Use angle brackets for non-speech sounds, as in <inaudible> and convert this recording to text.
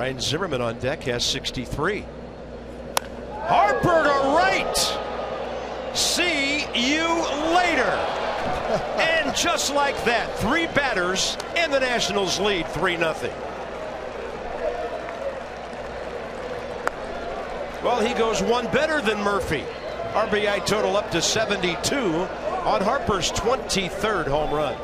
Ryan Zimmerman on deck has 63. Harper to right. See you later. <laughs> and just like that, three batters and the Nationals lead 3 0. Well, he goes one better than Murphy. RBI total up to 72 on Harper's 23rd home run.